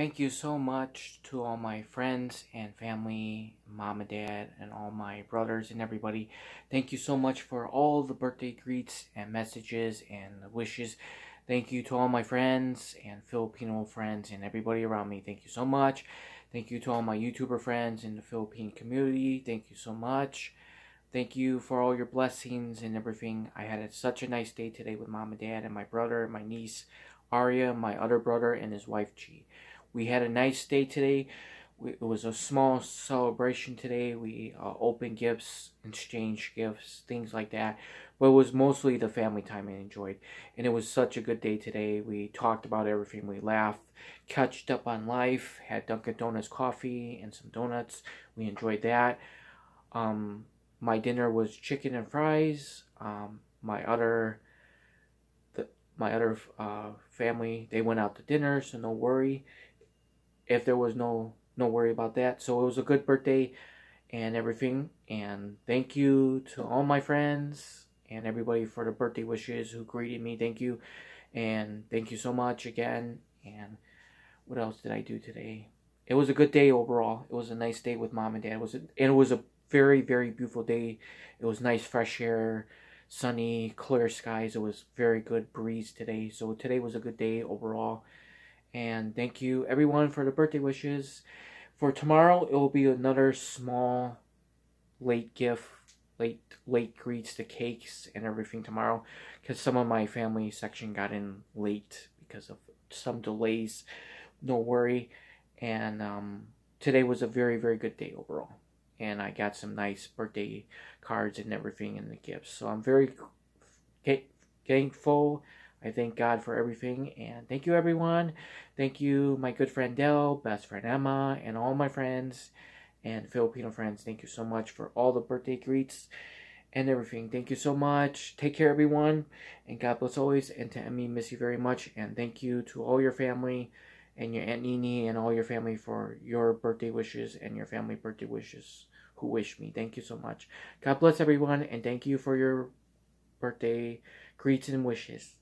Thank you so much to all my friends and family, mom and dad, and all my brothers and everybody. Thank you so much for all the birthday greets and messages and wishes. Thank you to all my friends and Filipino friends and everybody around me. Thank you so much. Thank you to all my YouTuber friends in the Philippine community. Thank you so much. Thank you for all your blessings and everything. I had such a nice day today with mom and dad and my brother, my niece, Arya, my other brother, and his wife, G. We had a nice day today. We, it was a small celebration today. We uh, opened gifts, exchanged gifts, things like that. But it was mostly the family time I enjoyed. And it was such a good day today. We talked about everything. We laughed, catched up on life, had Dunkin' Donuts coffee and some donuts. We enjoyed that. Um, my dinner was chicken and fries. Um, my other the, my other uh, family they went out to dinner, so no worry if there was no no worry about that. So it was a good birthday and everything. And thank you to all my friends and everybody for the birthday wishes who greeted me. Thank you. And thank you so much again. And what else did I do today? It was a good day overall. It was a nice day with mom and dad. It was a, and it was a very very beautiful day. It was nice fresh air, sunny, clear skies. It was very good breeze today. So today was a good day overall. And thank you everyone for the birthday wishes. For tomorrow, it will be another small late gift, late late greets, the cakes and everything tomorrow, because some of my family section got in late because of some delays. No worry, and um, today was a very very good day overall and I got some nice birthday cards and everything in the gifts. So I'm very thankful. I thank God for everything and thank you everyone. Thank you my good friend Dell, best friend Emma, and all my friends and Filipino friends. Thank you so much for all the birthday greets and everything. Thank you so much. Take care everyone and God bless always and to Emie miss you very much and thank you to all your family and your Aunt Nini and all your family for your birthday wishes and your family birthday wishes who wish me. Thank you so much. God bless everyone, and thank you for your birthday greets and wishes.